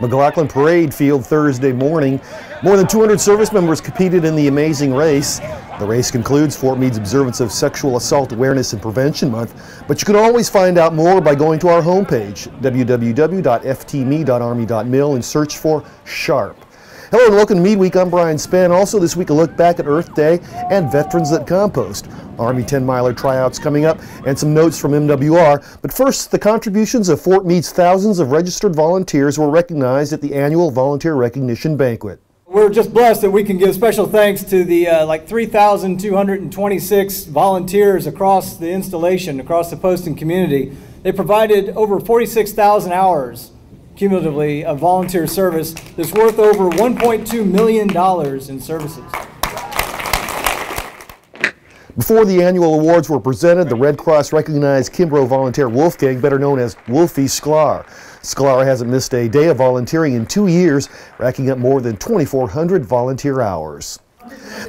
McLaughlin Parade Field Thursday morning. More than 200 service members competed in the amazing race. The race concludes Fort Meade's observance of Sexual Assault Awareness and Prevention Month, but you can always find out more by going to our homepage, www.ftmeade.army.mil, and search for SHARP. Hello and welcome to Meade Week. I'm Brian Spann. Also this week a look back at Earth Day and Veterans That Compost. Army 10 miler tryouts coming up and some notes from MWR. But first, the contributions of Fort Meade's thousands of registered volunteers were recognized at the annual Volunteer Recognition Banquet. We're just blessed that we can give special thanks to the uh, like 3,226 volunteers across the installation, across the posting community. They provided over 46,000 hours cumulatively of volunteer service that's worth over $1.2 million in services. Before the annual awards were presented, the Red Cross recognized Kimbrough volunteer Wolfgang, better known as Wolfie Sklar. Sklar hasn't missed a day of volunteering in two years, racking up more than 2,400 volunteer hours.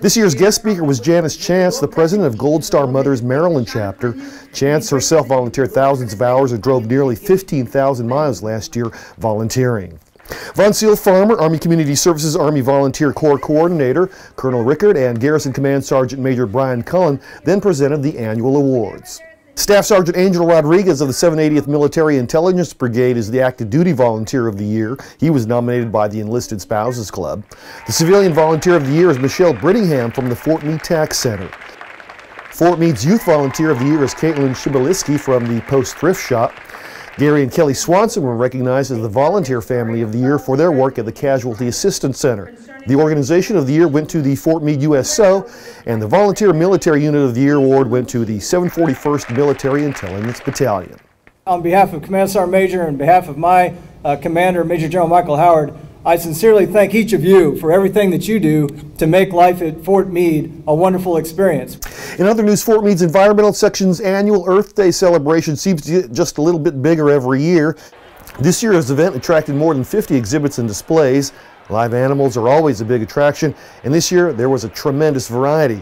This year's guest speaker was Janice Chance, the president of Gold Star Mothers Maryland chapter. Chance herself volunteered thousands of hours and drove nearly 15,000 miles last year volunteering. Von Seal Farmer, Army Community Services Army Volunteer Corps Coordinator, Colonel Rickard, and Garrison Command Sergeant Major Brian Cullen then presented the annual awards. Staff Sergeant Angel Rodriguez of the 780th Military Intelligence Brigade is the Active Duty Volunteer of the Year. He was nominated by the Enlisted Spouses Club. The Civilian Volunteer of the Year is Michelle Brittingham from the Fort Meade Tax Center. Fort Meade's Youth Volunteer of the Year is Caitlin Shibaliski from the Post Thrift Shop. Gary and Kelly Swanson were recognized as the Volunteer Family of the Year for their work at the Casualty Assistance Center. The Organization of the Year went to the Fort Meade USO, and the Volunteer Military Unit of the Year award went to the 741st Military Intelligence Battalion. On behalf of Command Sergeant Major and behalf of my uh, commander, Major General Michael Howard, I sincerely thank each of you for everything that you do to make life at Fort Meade a wonderful experience. In other news, Fort Meade's Environmental Section's annual Earth Day celebration seems to get just a little bit bigger every year. This year's event attracted more than 50 exhibits and displays. Live animals are always a big attraction, and this year there was a tremendous variety.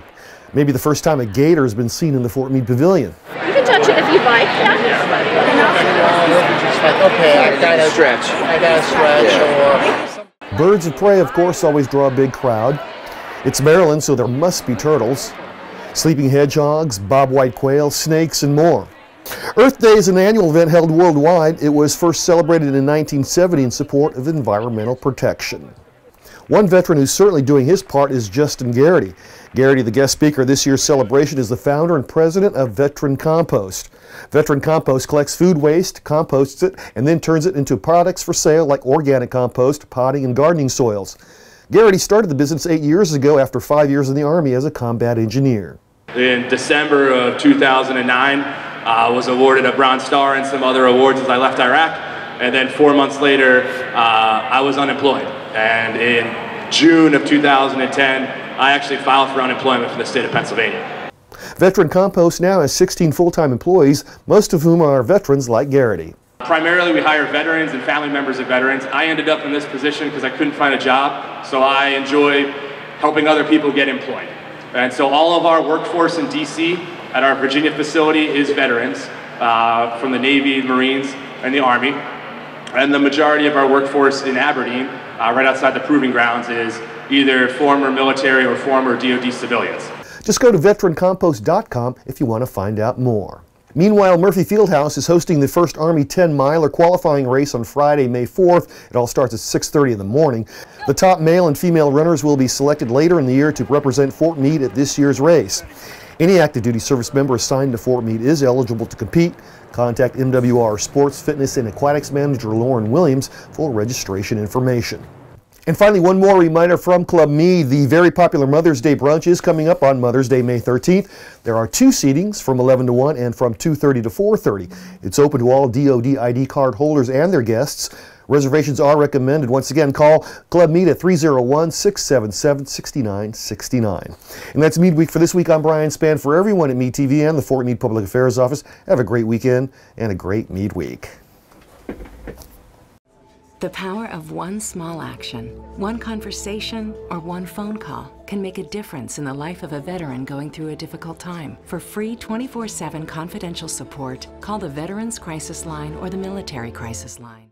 Maybe the first time a gator has been seen in the Fort Meade Pavilion. You can touch it if you'd like. Yeah. okay, I've got to stretch. I got to stretch or Birds of prey, of course, always draw a big crowd. It's Maryland, so there must be turtles, sleeping hedgehogs, bobwhite quail, snakes, and more. Earth Day is an annual event held worldwide. It was first celebrated in 1970 in support of environmental protection. One veteran who's certainly doing his part is Justin Garrity. Garrity, the guest speaker of this year's celebration, is the founder and president of Veteran Compost. Veteran Compost collects food waste, composts it, and then turns it into products for sale like organic compost, potting, and gardening soils. Garrity started the business eight years ago after five years in the Army as a combat engineer. In December of 2009, I uh, was awarded a Bronze Star and some other awards as I left Iraq. And then four months later, uh, I was unemployed. And in June of 2010, I actually filed for unemployment for the state of Pennsylvania. Veteran Compost now has 16 full-time employees, most of whom are veterans like Garrity. Primarily, we hire veterans and family members of veterans. I ended up in this position because I couldn't find a job, so I enjoy helping other people get employed. And so all of our workforce in DC at our Virginia facility is veterans uh, from the Navy, Marines, and the Army. And the majority of our workforce in Aberdeen, uh, right outside the proving grounds, is either former military or former DoD civilians. Just go to veterancompost.com if you want to find out more. Meanwhile, Murphy Fieldhouse is hosting the first Army 10 miler qualifying race on Friday, May 4th. It all starts at 6.30 in the morning. The top male and female runners will be selected later in the year to represent Fort Meade at this year's race. Any active duty service member assigned to Fort Meade is eligible to compete. Contact MWR Sports, Fitness, and Aquatics Manager Lauren Williams for registration information. And finally, one more reminder from Club Meade. The very popular Mother's Day brunch is coming up on Mother's Day, May 13th. There are two seatings from 11 to 1 and from 2.30 to 4.30. It's open to all DOD ID card holders and their guests. Reservations are recommended. Once again, call Club Meade at 301-677-6969. And that's Meade Week for this week. I'm Brian Spann. For everyone at Meade TV and the Fort Meade Public Affairs Office, have a great weekend and a great Meade Week. The power of one small action, one conversation, or one phone call can make a difference in the life of a veteran going through a difficult time. For free 24 7 confidential support, call the Veterans Crisis Line or the Military Crisis Line.